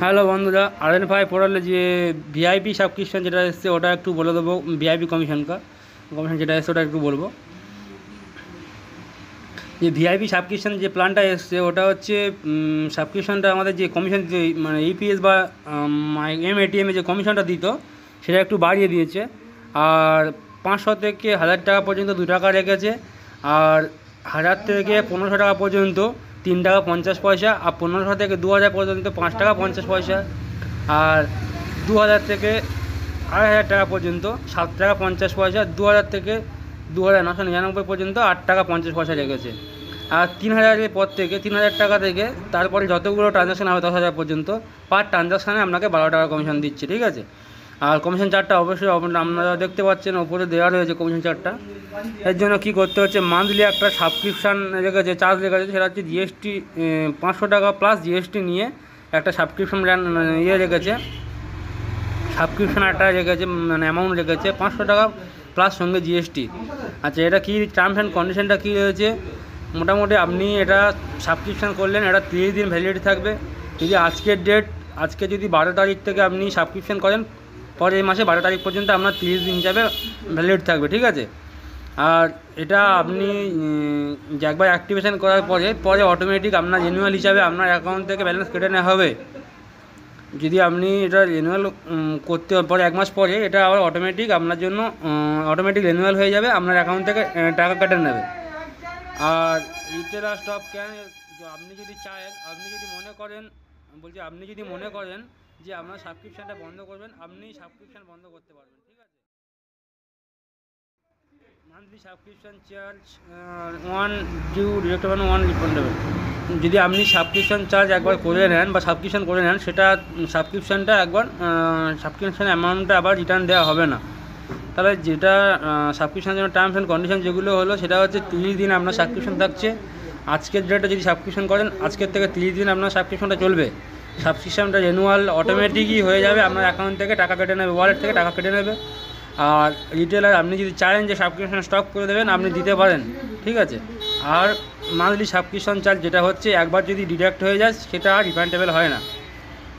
Hello বন্ধুরা আর N five পোর্টালে যে ভিআইপি সাবস্ক্রিপশন যেটা এসছে, ওটা একটু বলে দেবো, ভিআইপি কমিশনকা কমিশন যেটা এসছে, ওটা একটু বলব। যে ভিআইপি সাবস্ক্রিপশন যে প্ল্যানটা এসছে, ওটা হচ্ছে সাবস্ক্রিপশনটা আমাদের যে কমিশন যে মানে ইপিএস বা এম এটিএমে যে কমিশনটা দিত, সেটা একটু বাড়িয়ে দিয়েছে। আর পাঁচশো থেকে হাজার টাকা পর্যন্ত দু টাকা রেখেছে, আর হাজার থেকে পনেরোশো টাকা পর্যন্ত তিন টাকা পঞ্চাশ পয়সা আর পনেরোশো থেকে দু হাজার পর্যন্ত পাঁচ টাকা পঞ্চাশ পয়সা। আর দু হাজার থেকে আড়াই হাজার টাকা পর্যন্ত সাত টাকা পঞ্চাশ পয়সা, দু হাজার থেকে দু হাজার নশো নিরানব্বই পর্যন্ত আট টাকা পঞ্চাশ পয়সা রেখেছে। আর তিন হাজারের পর থেকে, তিন হাজার টাকা থেকে তারপরে যতগুলো ট্রানজাকশান হবে দশ হাজার পর্যন্ত পার ট্রানজাকশানে আপনাকে বারো টাকা কমিশন দিচ্ছে, ঠিক আছে? আর কমিশন চার্টটা অবশ্যই আপনারা দেখতে পাচ্ছেন, ওপরে দেওয়া রয়েছে কমিশন চার্টটা এর জন্য কী করতে হচ্ছে মান্থলি একটা সাবস্ক্রিপশান রেখেছে চার্জ রেখেছে, সেটা হচ্ছে জিএসটি পাঁচশো টাকা প্লাস জিএসটি নিয়ে একটা সাবস্ক্রিপশন ইয়ে রেখেছে। সাবস্ক্রিপশন একটা রেখেছে মানে অ্যামাউন্ট রেখেছে, পাঁচশো টাকা প্লাস সঙ্গে জিএসটি আচ্ছা এটা কী টার্মস অ্যান্ড কন্ডিশনটা কী রয়েছে? মোটামুটি আপনি এটা সাবস্ক্রিপশান করলেন, এটা তিরিশ দিন ভ্যালিডিটি থাকবে। যদি আজকের ডেট আজকে যদি বারো তারিখ থেকে আপনি সাবস্ক্রিপশান করেন পরে এই মাসে বারো তারিখ পর্যন্ত আপনার তিরিশ দিন হিসাবে ভ্যালিড থাকবে, ঠিক আছে? আর এটা আপনি একবার অ্যাক্টিভেশন করার পরে পরে অটোমেটিক আপনার রিনিউয়াল হিসাবে আপনার অ্যাকাউন্ট থেকে ব্যালেন্স কেটে নেওয়া হবে। যদি আপনি এটা রেনুয়াল করতে পরে এক মাস পরে এটা আবার অটোমেটিক আপনার জন্য অটোমেটিক রেনুয়াল হয়ে যাবে, আপনার অ্যাকাউন্ট থেকে টাকা কেটে নেবে। আর রিটেলার স্টপ ক্যান আপনি যদি চান আপনি যদি মনে করেন, বলছি আপনি যদি মনে করেন যে আপনার সাবস্ক্রিপশানটা বন্ধ করবেন আপনি সাবস্ক্রিপশান বন্ধ করতে পারবেন, ঠিক আছে? Monthly subscription charge one due direct one one refundable যদি আপনি সাবস্ক্রিপশান চার্জ একবার করে নেন বা সাবস্ক্রিপশান করে নেন, সেটা সাবস্ক্রিপশানটা একবার সাবস্ক্রিপশান অ্যামাউন্টটা আবার রিটার্ন দেওয়া হবে না। তাহলে যেটা সাবস্ক্রিপশানের জন্য টার্মস অ্যান্ড কন্ডিশন যেগুলো হলো, সেটা হচ্ছে তিরিশ দিন আপনার সাবস্ক্রিপশন থাকছে। আজকের ডেটে যদি সাবস্ক্রিপশন করেন, আজকের থেকে তিরিশ দিন আপনার সাবস্ক্রিপশনটা চলবে। সাবস্ক্রিপশনটা রেনুয়াল অটোমেটিকই হয়ে যাবে। আপনার অ্যাকাউন্ট থেকে টাকা কেটে নেবে ওয়ালেট থেকে টাকা কেটে নেবে। আর রিটেলার আপনি যদি চান যে সাবস্ক্রিপশন স্টক করে দেবেন, আপনি দিতে পারেন। ঠিক আছে? আর মান্থলি সাবস্ক্রিপশন চার্জ যেটা হচ্ছে, একবার যদি ডিডাক্ট হয়ে যায়, সেটা আর রিফান্ডেবল হয় না।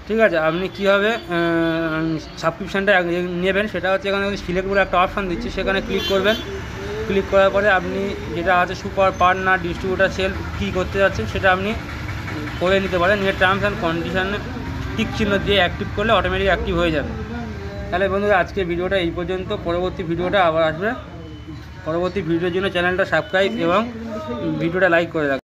ঠিক আছে? আপনি কীভাবে সাবস্ক্রিপশানটা নেবেন, সেটা হচ্ছে এখানে সিলেক্ট বলে একটা অপশান দিচ্ছে, সেখানে ক্লিক করবেন। ক্লিক করার পরে আপনি যেটা আছে সুপার পার্টনার ডিস্ট্রিবিউটার সেল কী করতে যাচ্ছেন, সেটা আপনি করে নিতে পারেন নিয়ে টার্মস অ্যান্ড কন্ডিশনে টিক চিহ্ন দিয়ে অ্যাক্টিভ করলে অটোমেটিক অ্যাক্টিভ হয়ে যাবে। তাহলে বন্ধুরা আজকে ভিডিওটা এই পর্যন্ত। পরবর্তী ভিডিওটা আবার আসবে। পরবর্তী ভিডিওর জন্য চ্যানেলটা সাবস্ক্রাইব এবং ভিডিওটা লাইক করে রাখবেন